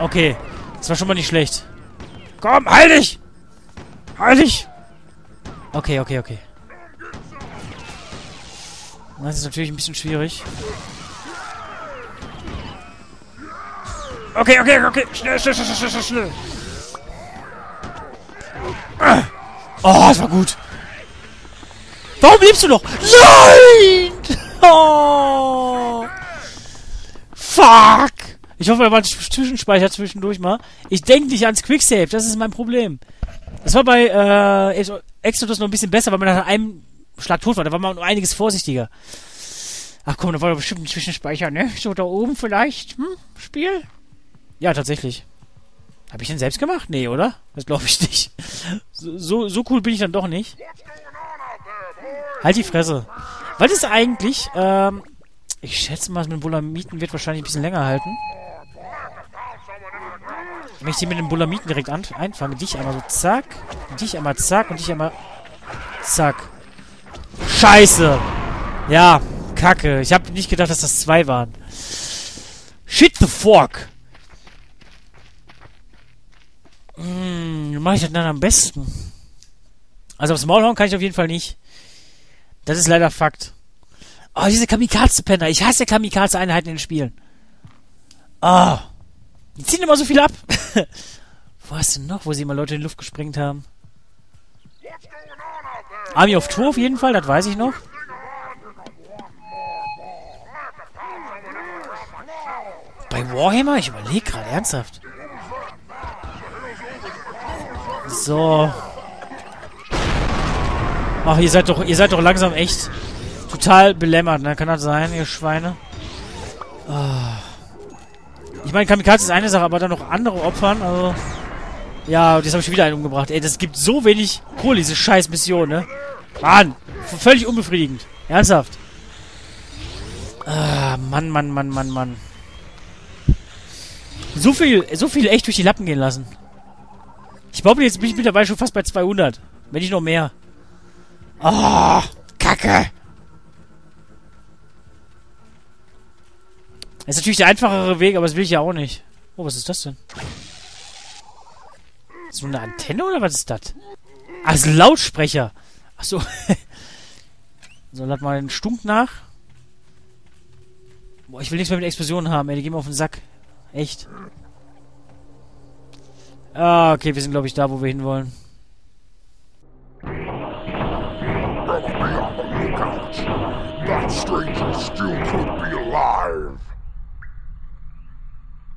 Okay. Das war schon mal nicht schlecht. Komm, halt dich! Halt dich! Okay, okay, okay. Das ist natürlich ein bisschen schwierig. Okay, okay, okay. Schnell, schnell, schnell, schnell, schnell, schnell. Oh, das war gut. Warum lebst du noch? Nein! Oh! Fuck! Ich hoffe, er war Zwischenspeicher zwischendurch mal. Ich denke nicht ans Quicksave, das ist mein Problem. Das war bei äh, Exodus noch ein bisschen besser, weil man nach einem Schlag tot war. Da war man um einiges vorsichtiger. Ach komm, da war doch bestimmt ein Zwischenspeicher, ne? So da oben vielleicht, hm? Spiel? Ja, tatsächlich. Habe ich den selbst gemacht? Nee, oder? Das glaube ich nicht. So, so, so, cool bin ich dann doch nicht. Halt die Fresse. Was ist eigentlich, ähm, ich schätze mal, mit dem Bulamiten wird wahrscheinlich ein bisschen länger halten. Wenn ich die mit dem Bulamiten direkt an einfange, dich einmal so zack, dich einmal zack und dich einmal zack. Scheiße! Ja, kacke. Ich habe nicht gedacht, dass das zwei waren. Shit the fork! Hm, wie mache ich das dann am besten? Also aufs Maul hauen kann ich auf jeden Fall nicht. Das ist leider Fakt. Oh, diese Kamikaze-Penner. Ich hasse Kamikaze-Einheiten in den Spielen. Oh. Die ziehen immer so viel ab. Wo hast du noch, wo sie immer Leute in die Luft gesprengt haben? Army of Two auf jeden Fall, das weiß ich noch. Bei Warhammer? Ich überlege gerade ernsthaft. So. Ach, ihr seid doch, ihr seid doch langsam echt total belämmert, ne? Kann das sein, ihr Schweine? Oh. Ich meine, Kamikaze ist eine Sache, aber dann noch andere Opfern, also... Ja, jetzt habe ich wieder einen umgebracht. Ey, das gibt so wenig Kohle, diese scheiß Mission, ne? Mann! Völlig unbefriedigend. Ernsthaft. Ah, Mann, Mann, Mann, Mann, Mann. So viel, so viel echt durch die Lappen gehen lassen. Ich glaube, jetzt bin ich mittlerweile schon fast bei 200. Wenn nicht noch mehr. Oh, Kacke. Das ist natürlich der einfachere Weg, aber das will ich ja auch nicht. Oh, was ist das denn? Ist nur eine Antenne oder was ist das? Ach, das ist ein Lautsprecher. Ach so. lad mal den Stunk nach. Boah, ich will nichts mehr mit Explosionen haben, ey. Die gehen mir auf den Sack. Echt. Ah, okay, wir sind, glaube ich, da, wo wir hinwollen. That stranger still could be alive.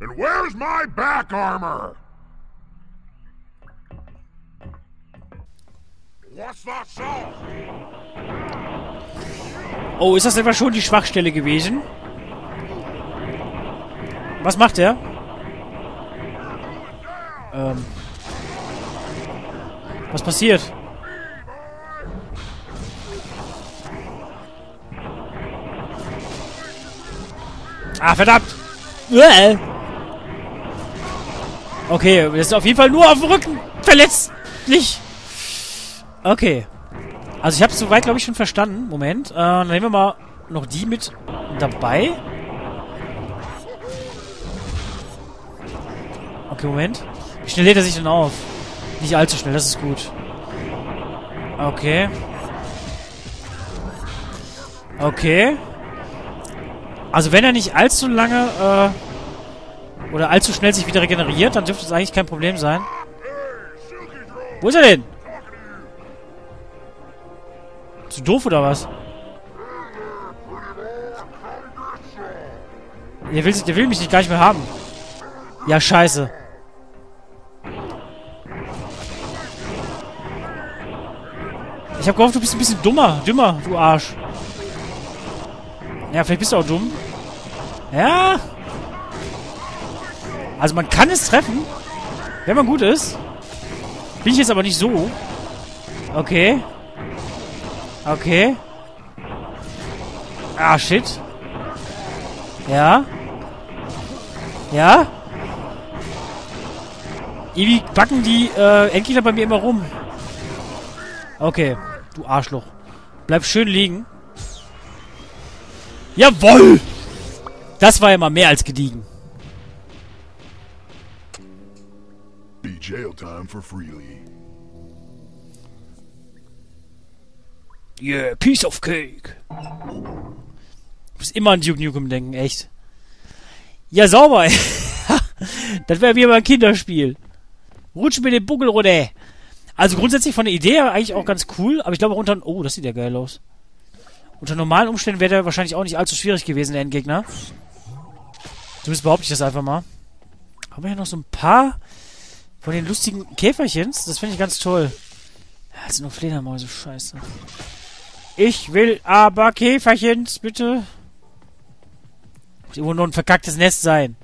And where's my back armor? What's that sound? Oh, ist das etwa schon die Schwachstelle gewesen? Was macht er? Ähm. Was passiert? Ah, verdammt! Uäh. Okay, wir sind auf jeden Fall nur auf dem Rücken verletzlich. Okay. Also ich habe es soweit, glaube ich, schon verstanden. Moment. Äh, dann nehmen wir mal noch die mit dabei. Okay, Moment. Wie schnell lädt er sich denn auf? Nicht allzu schnell, das ist gut. Okay. Okay. Also wenn er nicht allzu lange, äh, oder allzu schnell sich wieder regeneriert, dann dürfte es eigentlich kein Problem sein. Wo ist er denn? Zu doof oder was? Der will, der will mich nicht gar nicht mehr haben. Ja, scheiße. Ich hab gehofft, du bist ein bisschen dummer. Dümmer, du Arsch. Ja, vielleicht bist du auch dumm. Ja. Also man kann es treffen. Wenn man gut ist. Bin ich jetzt aber nicht so. Okay. Okay. Ah, shit. Ja. Ja. Irgendwie backen die äh, Endgegner bei mir immer rum. Okay. Du Arschloch. Bleib schön liegen. Jawoll! Das war ja mal mehr als gediegen. Jail time for Freely. Yeah, piece of cake. Du musst immer an Duke Nukem denken, echt. Ja, sauber. das wäre wie ein Kinderspiel. Rutsch mit dem Buckel runter. Also grundsätzlich von der Idee her eigentlich auch ganz cool, aber ich glaube unter... Oh, das sieht ja geil aus. Unter normalen Umständen wäre der wahrscheinlich auch nicht allzu schwierig gewesen, der Endgegner. Zumindest behaupte ich das einfach mal. Haben wir hier noch so ein paar von den lustigen Käferchens? Das finde ich ganz toll. Ja, das sind nur Fledermäuse, scheiße. Ich will aber Käferchens, bitte. Muss irgendwo nur ein verkacktes Nest sein.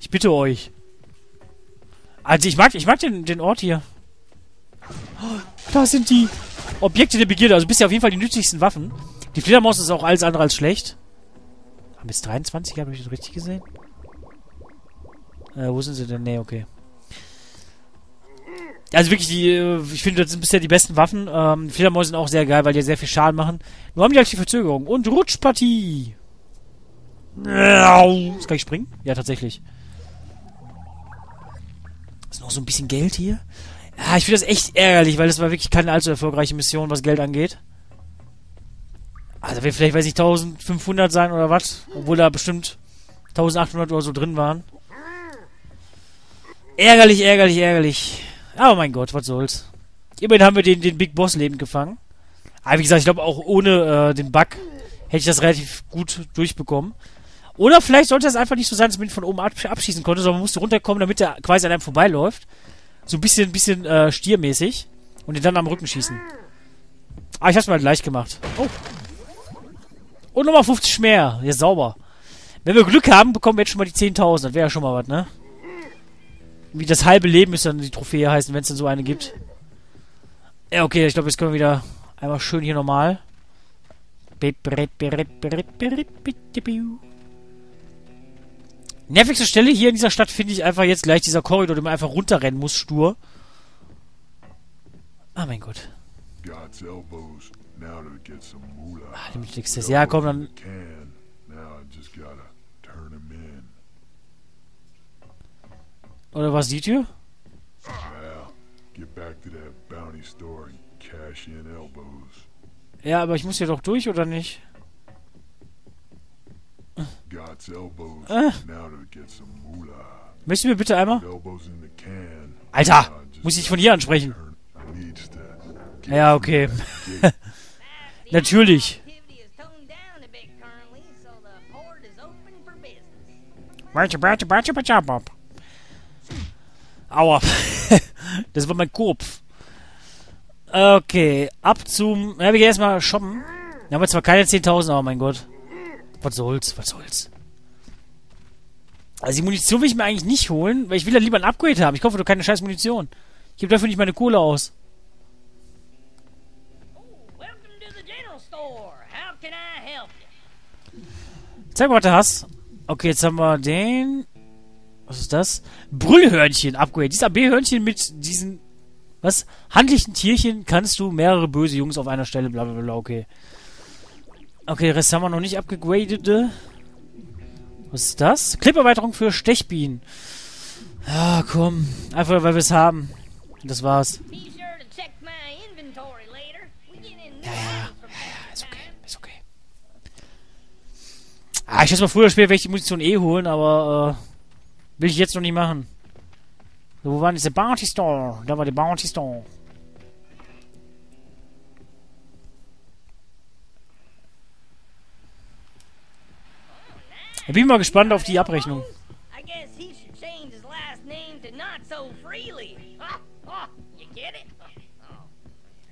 Ich bitte euch. Also ich mag, ich mag den, den Ort hier. Oh, da sind die Objekte der Begierde. Also bisher auf jeden Fall die nützlichsten Waffen. Die Fledermaus ist auch alles andere als schlecht. Haben wir jetzt 23? Habe ich das richtig gesehen? Äh, wo sind sie denn? Nee, okay. Also wirklich, die, äh, ich finde, das sind bisher die besten Waffen. Ähm, Fledermäuse sind auch sehr geil, weil die sehr viel Schaden machen. Nur haben die halt die Verzögerung. Und Rutschpartie! Jetzt kann ich springen? Ja, tatsächlich. Ist noch so ein bisschen Geld hier? Ja, ich finde das echt ärgerlich, weil das war wirklich keine allzu erfolgreiche Mission, was Geld angeht. Also wird vielleicht, weiß ich, 1500 sein oder was. Obwohl da bestimmt 1800 oder so drin waren. Ärgerlich, ärgerlich, ärgerlich. Aber mein Gott, was soll's. Immerhin haben wir den, den Big Boss lebend gefangen. Aber wie gesagt, ich glaube auch ohne äh, den Bug hätte ich das relativ gut durchbekommen. Oder vielleicht sollte es einfach nicht so sein, dass man ihn von oben ab abschießen konnte, sondern man musste runterkommen, damit er quasi an einem vorbeiläuft. So ein bisschen, bisschen äh, stiermäßig. Und ihn dann am Rücken schießen. Ah, ich hab's mal gleich gemacht. Oh. Und nochmal 50 mehr. Ja, sauber. Wenn wir Glück haben, bekommen wir jetzt schon mal die 10.000. Das wäre ja schon mal was, ne? Wie das halbe Leben ist dann die Trophäe heißen, wenn es denn so eine gibt. Ja, okay, ich glaube, jetzt können wir wieder einmal schön hier normal. Nervigste Stelle hier in dieser Stadt finde ich einfach jetzt gleich dieser Korridor, den man einfach runterrennen muss, stur. Ah, mein Gott. Ah, das. Ja, komm, dann. Now I just gotta turn him in. Oder was die Tür? Well, get back to that bounty store and cash in elbows. Ja, aber ich muss hier doch durch, oder nicht? God's elbows. Now to get some moolah. Möchtest du mir bitte einmal? Alter! Muss ich von hier ansprechen? Ja, okay. Natürlich. Warte, warte, warte, warte, warte. Aua. das war mein Kopf. Okay, ab zum... Ja, wir gehen erstmal shoppen. Da haben wir zwar keine 10.000, aber mein Gott. Was soll's, was soll's. Also die Munition will ich mir eigentlich nicht holen, weil ich will ja lieber ein Upgrade haben. Ich kaufe doch keine scheiß Munition. Ich gebe dafür nicht meine Kohle aus. Zeig mal, was du hast. Okay, jetzt haben wir den... Was ist das? Brüllhörnchen Upgrade. Dieses AB-Hörnchen mit diesen... Was? Handlichen Tierchen kannst du mehrere böse Jungs auf einer Stelle, bla bla bla, okay. Okay, den Rest haben wir noch nicht abgegradet. Was ist das? Clip-Erweiterung für Stechbienen. Ja, komm. Einfach, weil wir es haben. Das war's. Ja, Ist okay, ist okay. Ah, ich schätze mal, früher oder später werde ich die Munition eh holen, aber äh, will ich jetzt noch nicht machen. So, wo war denn dieser Bounty Store? Da war der Bounty Store. Da bin ich mal gespannt auf die Abrechnung.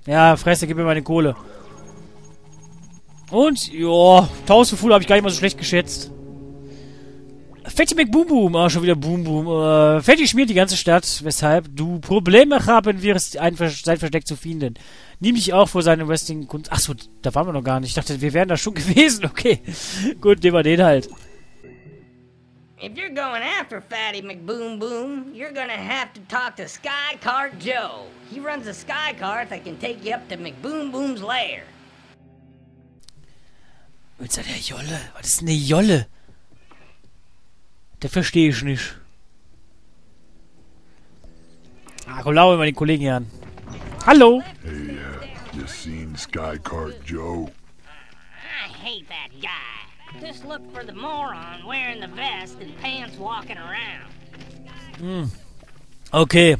Ja, Fresse, gib mir meine Kohle. Und, ja, 1000 Full habe ich gar nicht mal so schlecht geschätzt. Fetti McBoom Boom, ah, schon wieder Boom Boom. Äh, Fetti schmiert die ganze Stadt, weshalb du Probleme haben wirst, ein Ver sein Versteck zu finden. Nimm dich auch vor seinem Wrestling Kunst. Achso, da waren wir noch gar nicht. Ich dachte, wir wären da schon gewesen. Okay. Gut, nehmen wir den halt. If you're going after Fatty McBoom Boom, you're gonna have to talk to Sky Cart Joe. He runs a sky cart that can take you up to McBoom Boom's lair. Willst du der Jolle? Was ist eine Jolle? Das verstehe ich nicht. Ah, komm, lau mal den Kollegen hier an. Hallo. Hey, uh, you seen Skycart Joe? I hate that guy. Just look for the moron wearing the vest and pants walking around. Okay.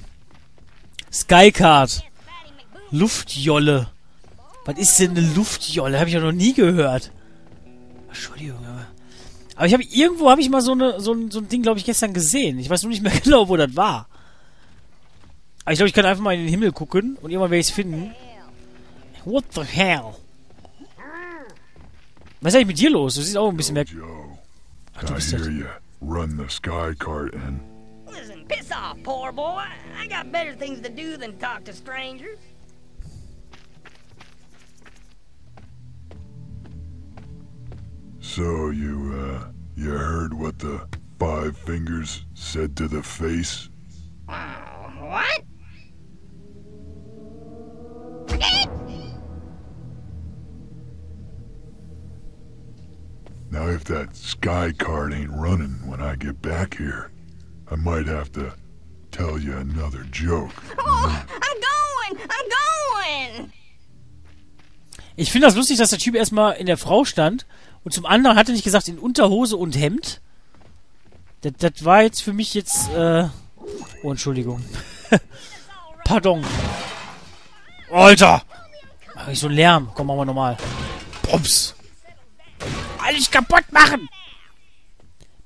Skycard. Luftjolle. Was ist denn eine Luftjolle? Habe ich ja noch nie gehört. Entschuldigung, aber... Aber ich habe irgendwo habe ich mal so eine so ein, so ein Ding, glaube ich, gestern gesehen. Ich weiß nur nicht mehr genau, wo das war. Aber ich glaube, ich kann einfach mal in den Himmel gucken und irgendwann werde ich es finden. What the hell? Was ist eigentlich mit dir los? Du siehst auch ein bisschen mehr. Ach, du bist das. run the Skycart and Listen, piss off, poor boy. I got better things to do than talk to strangers. So you, uh, you heard what the Five Fingers said to the face? Oh, what? Now, if that sky card ain't running when I get back here, I might have to tell you another joke. Ich finde das lustig, dass der Typ erstmal in der Frau stand und zum anderen hat er nicht gesagt in Unterhose und Hemd. Das, das war jetzt für mich jetzt, äh... Oh, Entschuldigung. Pardon. Alter! Mach ich so einen Lärm. Komm, machen wir nochmal. Bums. Alles kaputt machen!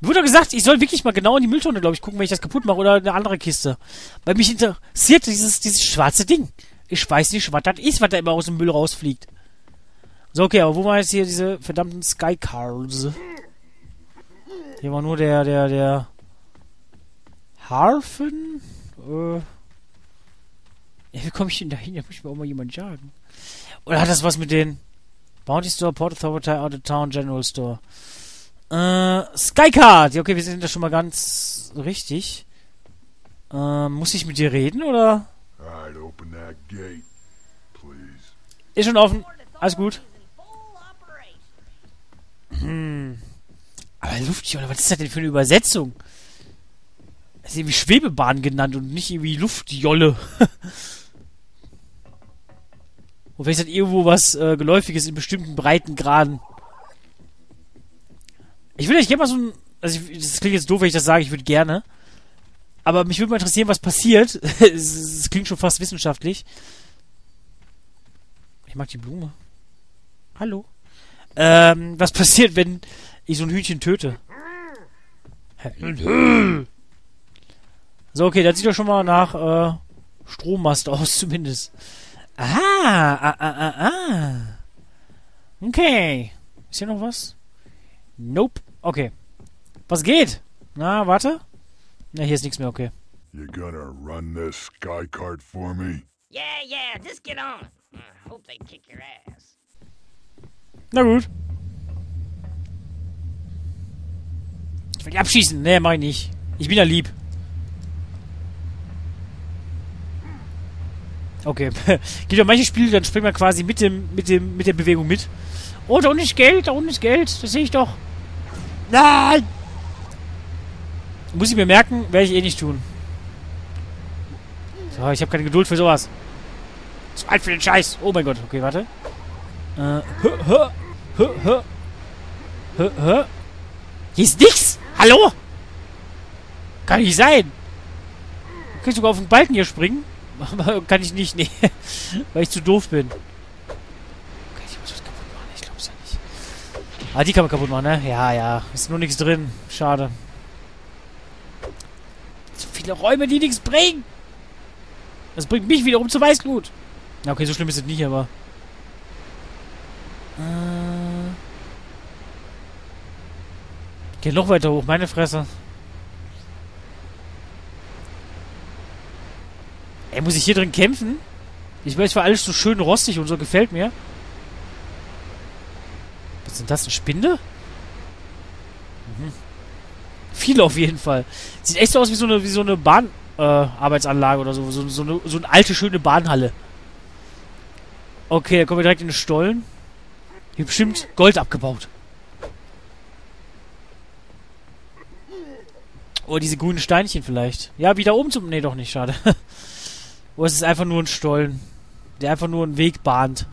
Mir wurde gesagt, ich soll wirklich mal genau in die Mülltonne, glaube ich, gucken, wenn ich das kaputt mache oder eine andere Kiste. Weil mich interessiert dieses, dieses schwarze Ding. Ich weiß nicht, was das ist, was da immer aus dem Müll rausfliegt. So, okay, aber wo war jetzt hier diese verdammten Skycars? Hier war nur der, der, der Hafen? Äh. Ja, wie komme ich denn da hin? Da muss ich mir auch mal jemand sagen. Oder hat das was mit den Bounty Store, Port Authority, Out of Town, General Store? Äh, Skycard! Ja, okay, wir sind da schon mal ganz richtig. Ähm, muss ich mit dir reden, oder? Alright, open that gate, please. Ist schon offen. Alles gut. Operation. Aber Luftjolle, was ist das denn für eine Übersetzung? Das ist irgendwie Schwebebahn genannt und nicht irgendwie Luftjolle. und vielleicht das irgendwo was äh, Geläufiges in bestimmten Breitengraden. Ich würde echt gerne mal so ein. Also, ich, das klingt jetzt doof, wenn ich das sage, ich würde gerne. Aber mich würde mal interessieren, was passiert. es klingt schon fast wissenschaftlich. Ich mag die Blume. Hallo. Ähm, was passiert, wenn ich so ein Hühnchen töte? So, okay, das sieht doch schon mal nach äh, Strommast aus, zumindest. Aha, ah, ah, ah, ah. Okay. Ist hier noch was? Nope. Okay. Was geht? Na, warte. Na, hier ist nichts mehr, okay. You gonna run this sky cart for me? Yeah, yeah, just get on. I hope they kick your ass. Na gut. Ich will die abschießen. Nee, mach ich nicht. Ich bin ja lieb. Okay. Gibt ja manche Spiele, dann springt man quasi mit dem, mit dem, mit der Bewegung mit. Oh, da unten ist Geld, da unten ist Geld. Das sehe ich doch. Nein! Muss ich mir merken, werde ich eh nicht tun. So, ich habe keine Geduld für sowas. Zu alt für den Scheiß. Oh mein Gott. Okay, warte. Äh, hö, hö, hö, hö. Hö, hö. Hier ist nix. Hallo? Kann nicht sein. Kann ich sogar auf den Balken hier springen? Kann ich nicht, nee. Weil ich zu doof bin. Okay, ich muss was kaputt machen. Ich glaub's ja nicht. Ah, die kann man kaputt machen, ne? Ja, ja. Ist nur nichts drin. Schade. So viele Räume, die nichts bringen. Das bringt mich wiederum zu Weißglut. Ja, okay, so schlimm ist es nicht, aber... Äh... Geht noch weiter hoch, meine Fresse. Ey, muss ich hier drin kämpfen? Ich weiß, war alles so schön rostig und so gefällt mir. Was denn das? Eine Spinde? Mhm. Viele auf jeden Fall. Sieht echt so aus wie so eine, wie so eine Bahn, äh, Arbeitsanlage oder so. So, so, eine, so eine alte, schöne Bahnhalle. Okay, da kommen wir direkt in den Stollen. Hier bestimmt Gold abgebaut. Oh, diese grünen Steinchen vielleicht. Ja, wieder oben zum... Nee, doch nicht, schade. Ist es einfach nur ein Stollen, der einfach nur einen Weg bahnt?